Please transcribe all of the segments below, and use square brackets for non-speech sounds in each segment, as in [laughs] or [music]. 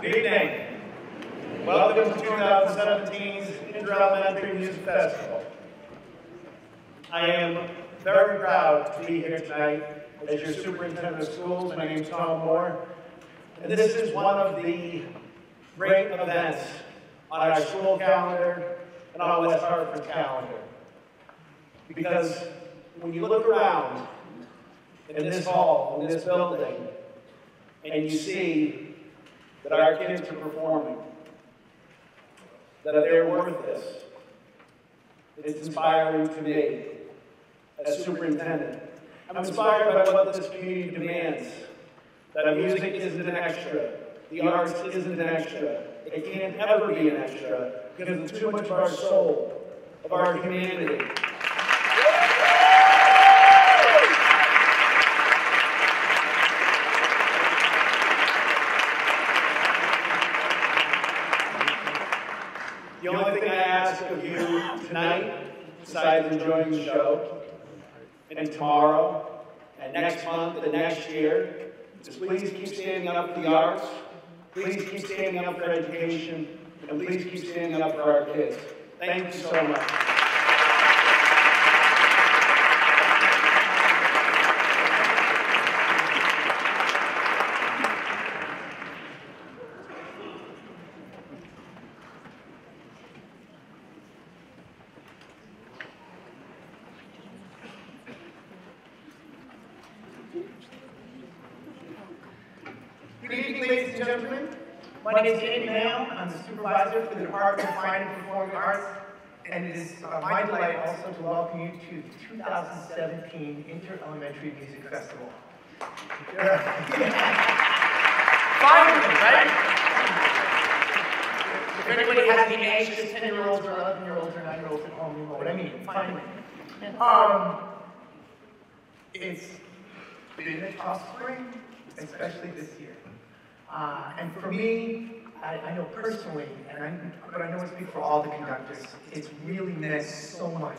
Good evening. Welcome to 2017's Inter-Elementary Music Festival. I am very proud to be here tonight as your superintendent of schools. My name is Tom Moore, and this is one of the great events on our school calendar and on West Hartford's calendar. Because when you look around in this hall, in this building, and you see that our kids are performing, that they're worth this. It's inspiring to me as superintendent. I'm inspired by what this community demands, that music isn't an extra, the arts isn't an extra, it can't ever be an extra, because it's too much of our soul, of our humanity. The only thing I ask of you tonight, besides enjoying the show, and tomorrow, and next month, and next year, please keep standing up for the arts, please keep standing up for education, and please keep standing up for our kids. Thank you so much. Good evening, ladies and gentlemen. My name is Andy Mayo. I'm the supervisor for the Department of Fine and Performing Arts, and it is uh, my delight also to welcome you to the 2017 Inter-Elementary Music Festival. Finally, right? If anybody has any anxious 10-year-olds or 11-year-olds or 9-year-olds at home, you know what I mean. Finally. Um, it's been a tough spring, especially this year. Uh, and for me, I, I know personally, and I, but I know I speak for all the conductors, it's really meant so much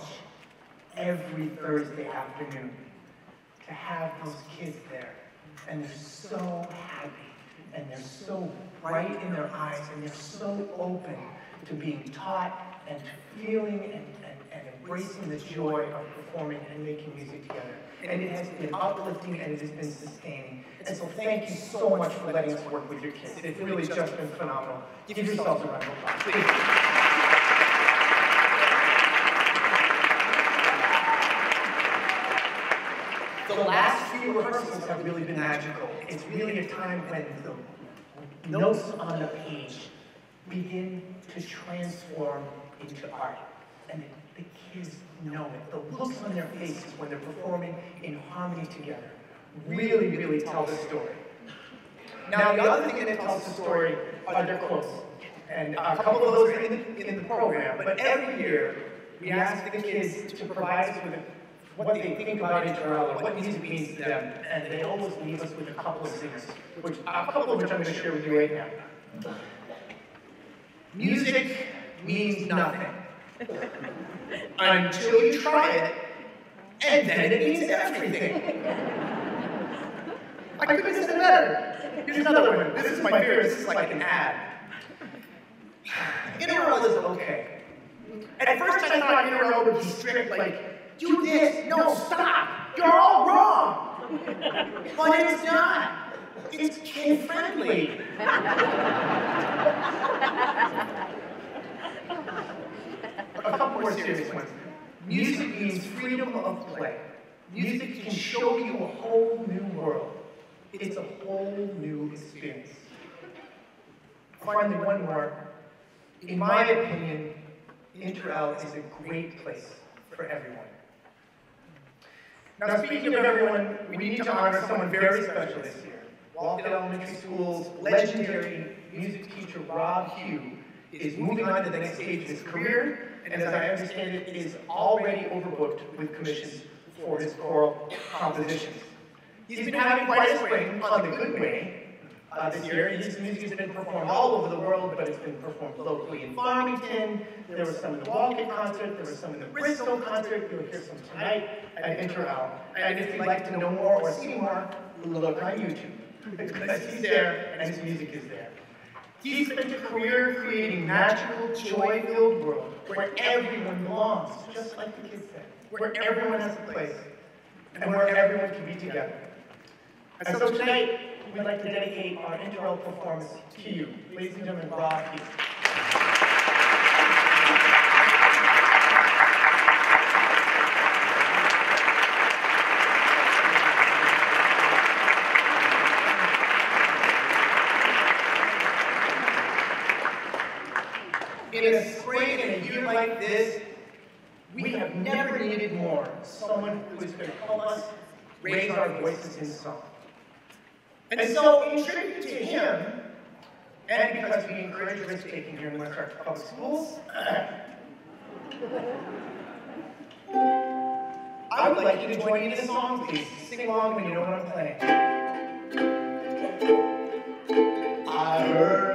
every Thursday afternoon to have those kids there. And they're so happy, and they're so bright in their eyes, and they're so open to being taught and to feeling and, and, and embracing the joy of performing and making music together. And it has been uplifting and it has been sustaining. And so thank you so much for letting us work with your kids. It's really just been phenomenal. Give yourselves a round of applause. The last few rehearsals have really been magical. It's really a time when the notes on the page begin to transform into art. And the kids know it. The looks on their faces when they're performing in harmony together really, really tell the story. Now, the other thing that tells the story are their quotes. And a couple of those are in the, in the program, but every year we ask the kids to provide us with what they think about Interrel or what music means to them, and they always leave us with a couple of things, which a couple of which I'm going to share with you right now. Music means nothing [laughs] until you try it, and then it means everything. [laughs] I couldn't have said it better. Here's another one. This is my favorite. This is like an ad. [sighs] Interrel is okay. At first I thought Interrel would be strict, like, do this, no, stop, you're all wrong. But it's not. It's kid friendly. A couple more serious ones. Music means freedom of play. Music can show you a whole new world. It's a whole new experience. Finally, one more. In my opinion, Interel is a great place for everyone. Now, speaking of everyone, we need to honor someone very special this year. Walton Elementary School's legendary music teacher, Rob Hugh, is moving on to the next stage of his career, and as I understand it, is already overbooked with commissions for his choral compositions. He's been having quite a spring on the good way uh, this year. His music has been performed all over the world, but it's been performed locally in Farmington. There was some in the Wolcott concert. There was some in the Bristol concert. You'll hear some tonight at Interel. And if you'd like to know more or see more, look on YouTube [laughs] because he's there and his music is there. He spent a career creating magical, joy-filled world where everyone belongs, just like the kids said, where everyone has a place, and where everyone can be together. And so tonight, we'd like to dedicate our inaugural performance to you, ladies and gentlemen, Rob Hughes. In a spring and a year like this, we have never needed more someone who is going to help us raise our voices in song. And so, in tribute to him, and because we encourage risk taking here in West Hartford Public Schools, [clears throat] I would like you to join me in a song, please. Sing along when you know what I'm playing. I heard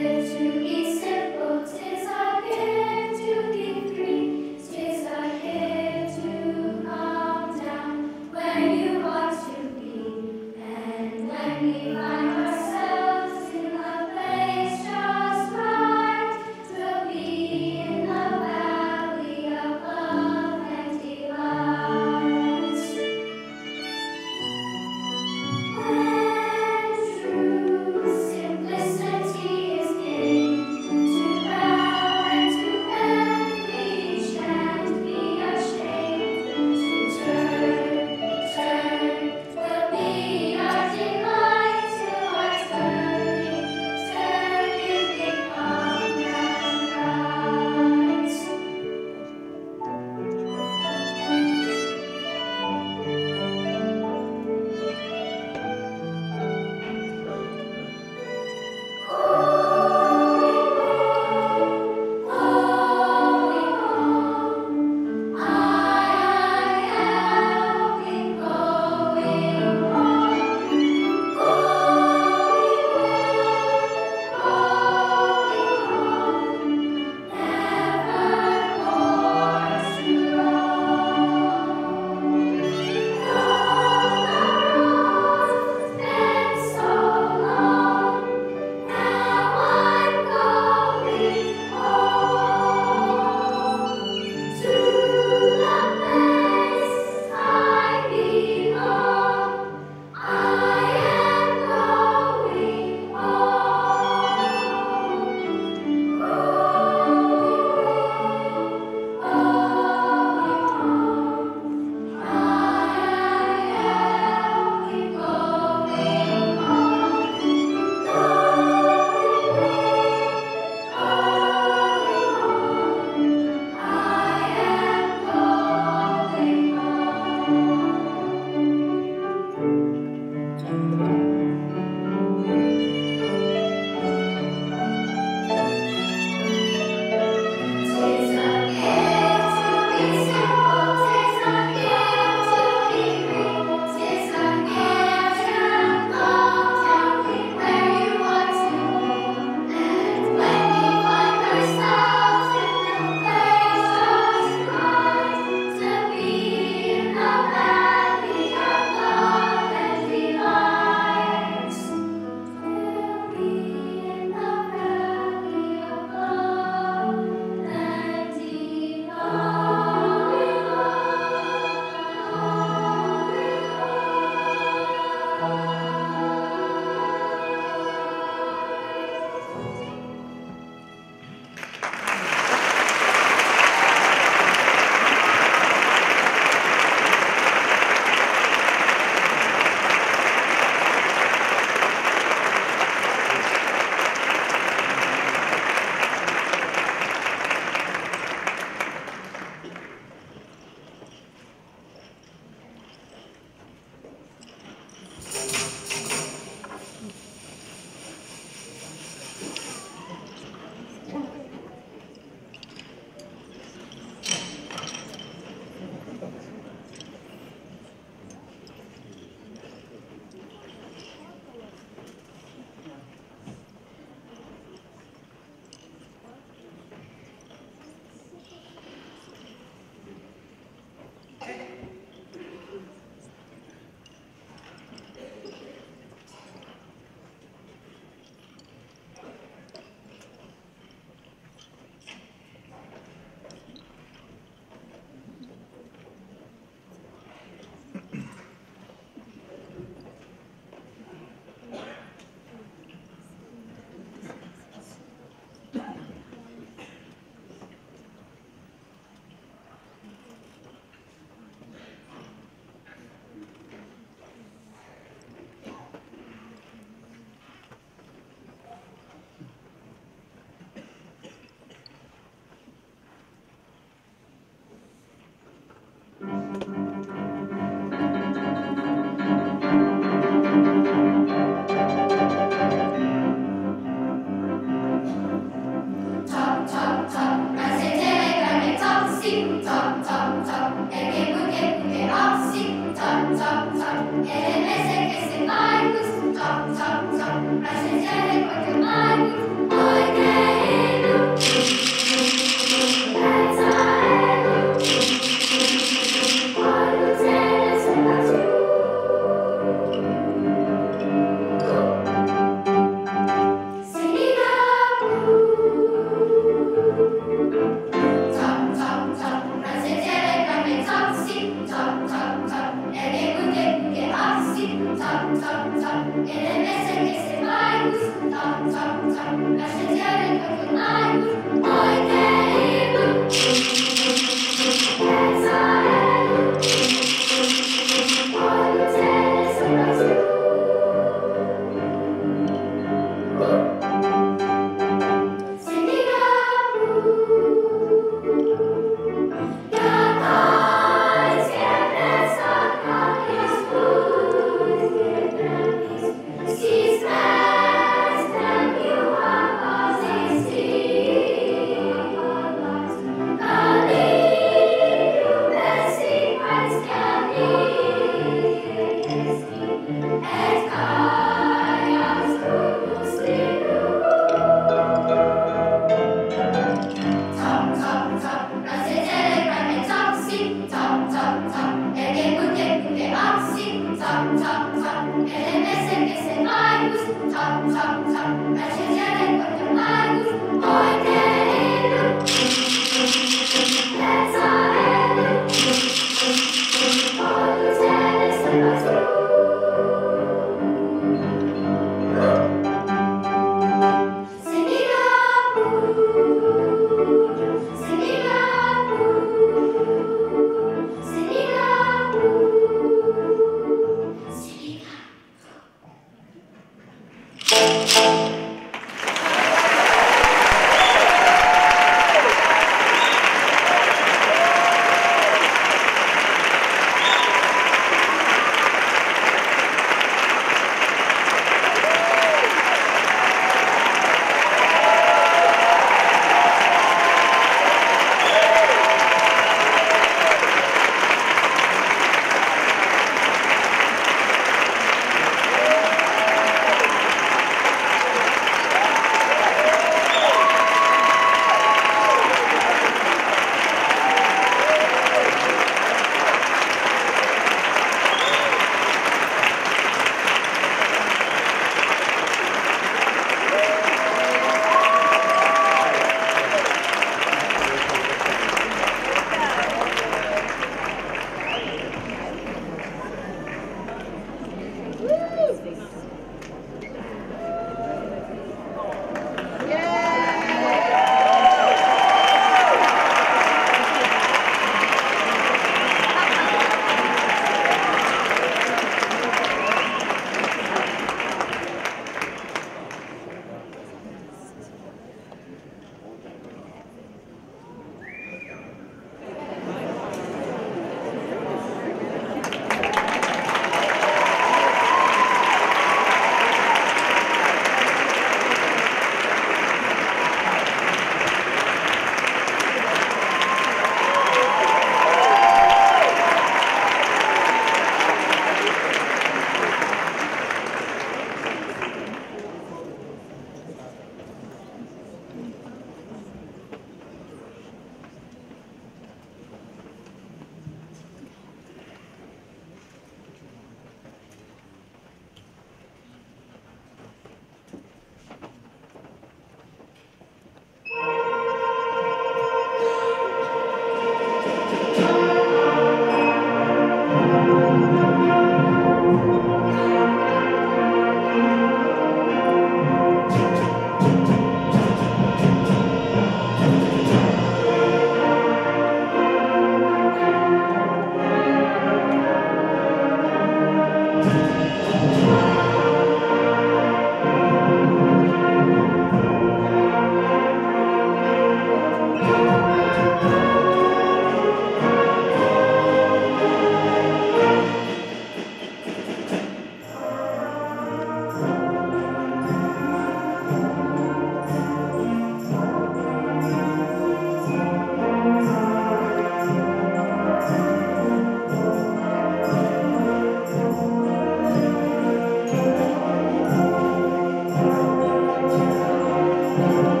Lord.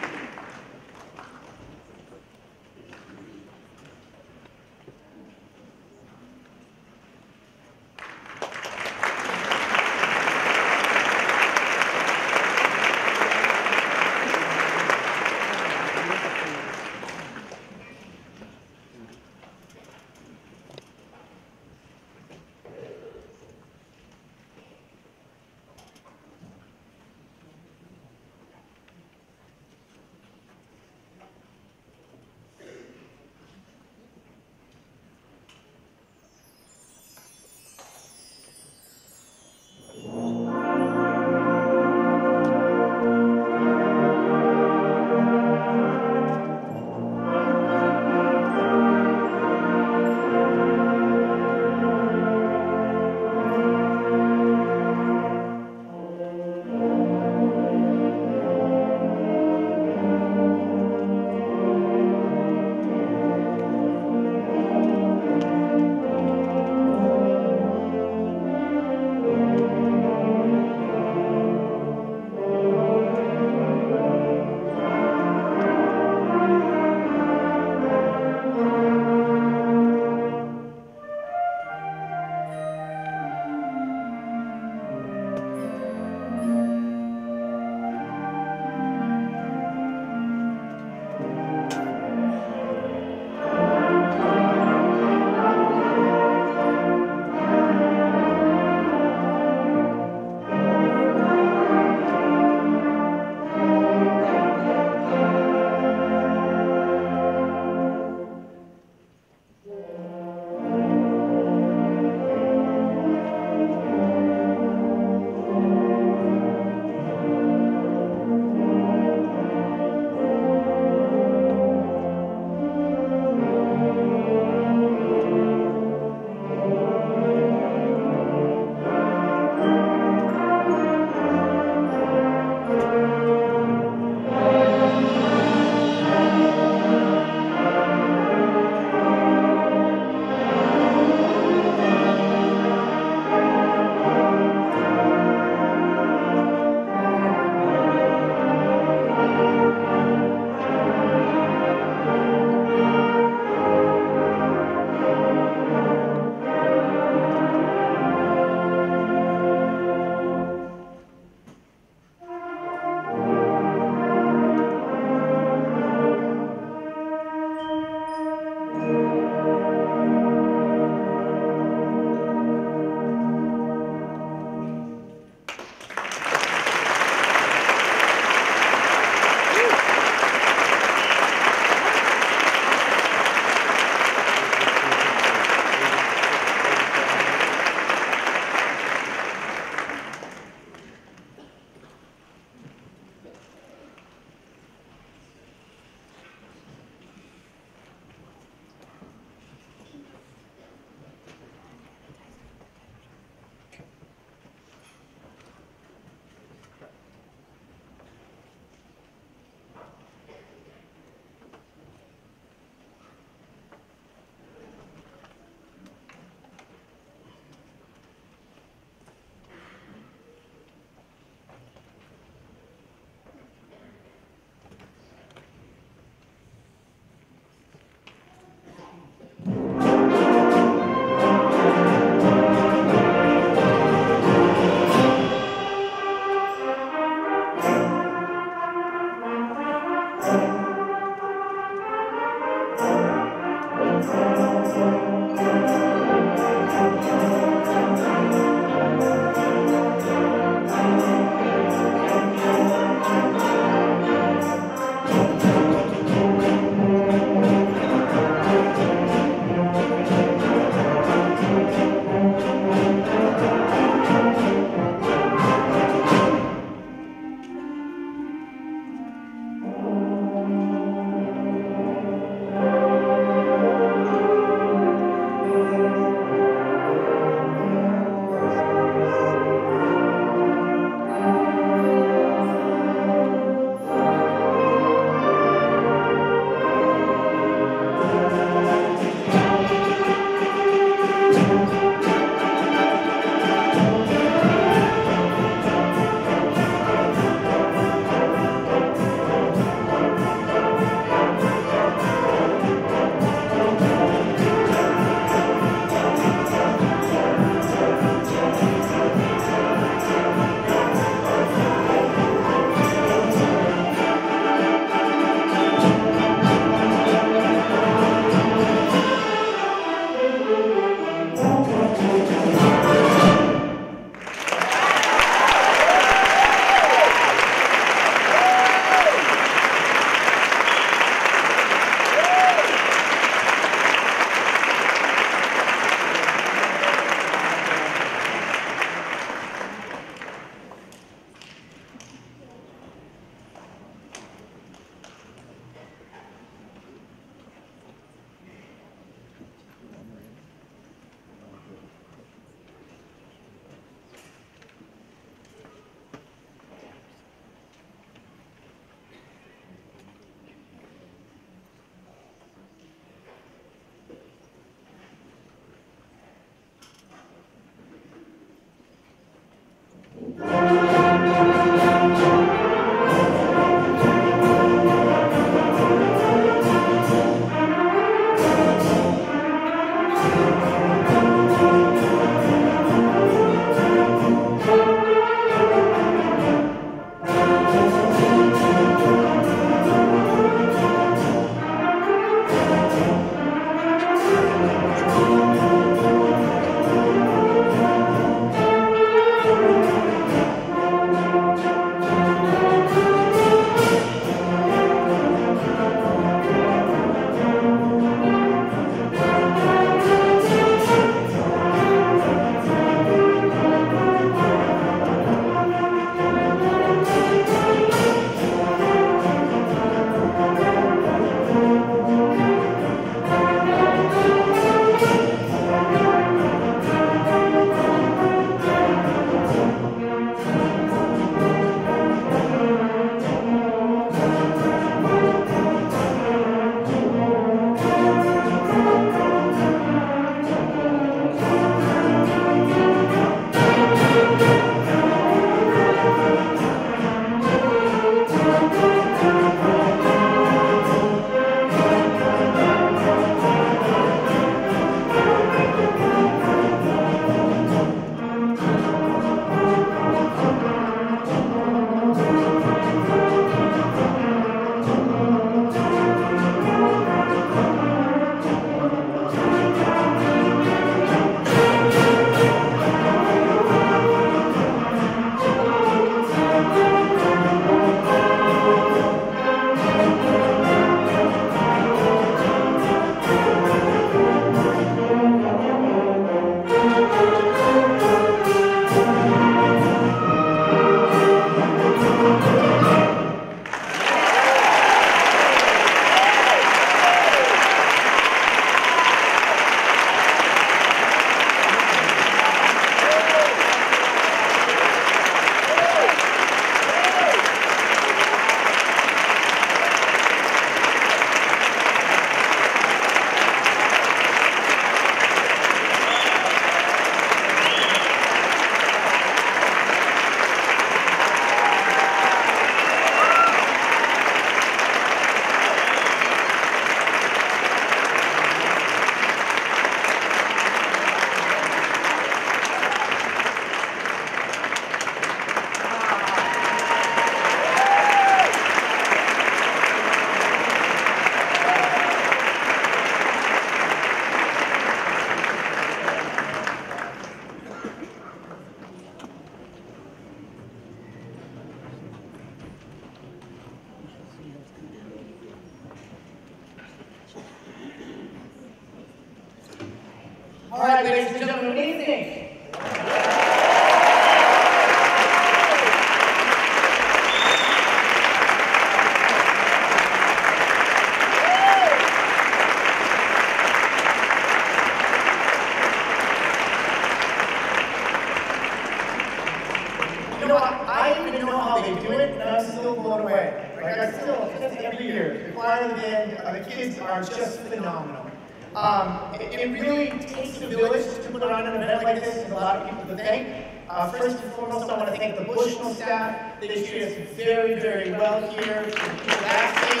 And foremost, I want to thank the Bushnell staff. They treat us very, very well here. Backstage.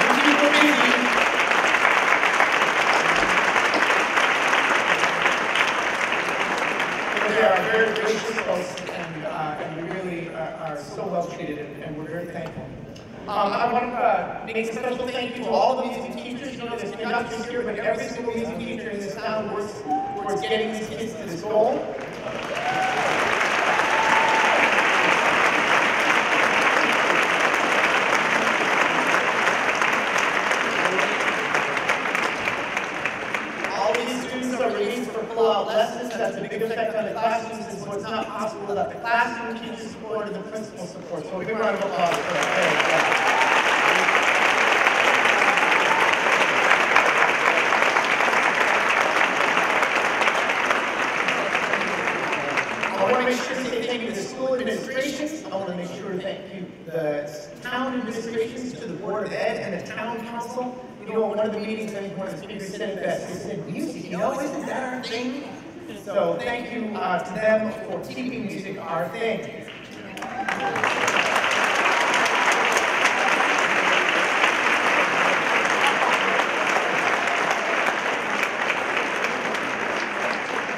The people busy. They are very gracious folks, and, we really uh, are so well treated, and, and we're very thankful. Um, I want to uh, make a special thank you to all the music teachers. You know, there's conductors here, but every single music teacher in this town works towards getting these kids to this goal. All these students are released for pull-out lessons. That's a big effect on the classrooms, and so it's not possible without the classroom teacher support and the principal support. So a big round of applause for that. I want to make sure to say thank you to the school administrations. I want to make sure to thank you the town administrations, to the Board of Ed and the town council. You know, one of the meetings, I one of the speakers said best, they said, music, you know, isn't that our thing? So thank you uh, to them for keeping music our thing.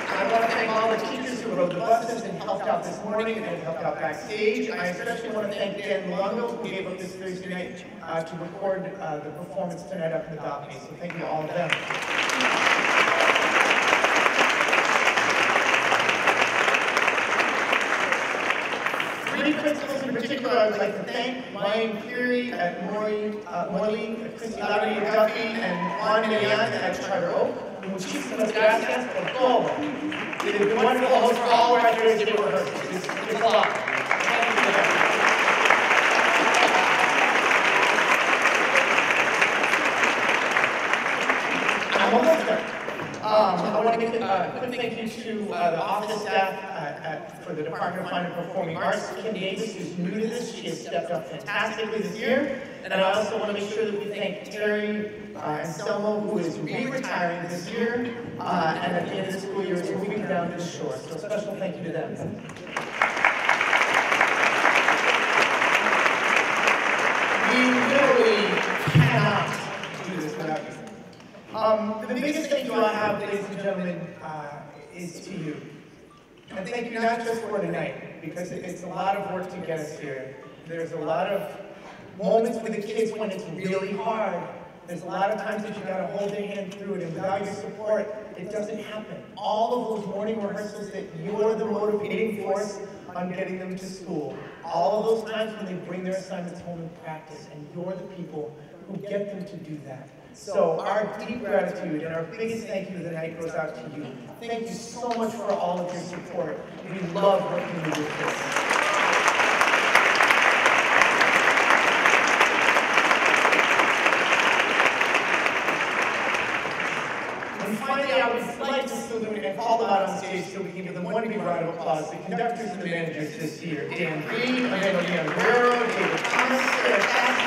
I want to thank all the teachers who rode the buses and helped out this morning and helped out backstage. I especially want to thank Dan Malongo, who gave up this Thursday night uh, to record uh, the performance tonight up in the balcony. So thank you all of them. Three principals in particular I would like to thank, Ryan Curie at Morley, uh, Morley, Christy Lowry Duffy, and Juan Milian at Charter Oak. Muchísimas gracias por todo. Wonderful for all our rehearsals. Um, I want to give a quick thank you to uh, the office staff uh, at, for the Department of Fine and Performing Arts. Kim Davis, who's new to this, she has stepped up fantastically this year. And I also want to make sure that we thank Terry uh, and Selma, who is re-retiring this year, uh, and at the end of the school year is moving down to the shore. So a special thank you to them. We literally cannot do this without you. Um, the biggest thank you I have, ladies and gentlemen, uh, is to you. And thank you not just for tonight, because it's a lot of work to get us here. There's a lot of moments with the kids when it's really hard. There's a lot of times that you gotta hold their hand through it, and without your support, it doesn't happen. All of those morning rehearsals that you're the motivating force on getting them to school. All of those times when they bring their assignments home and practice, and you're the people who get them to do that. So our deep gratitude and our biggest thank you tonight goes out to you. Thank you so much for all of your support. We love working with you. And finally, I would like to salute and call them out on stage so we can give them one big round of applause. The conductors and the managers this year, Dan Green, Amanda Guerrero, David Thomas, Sarah Cassie,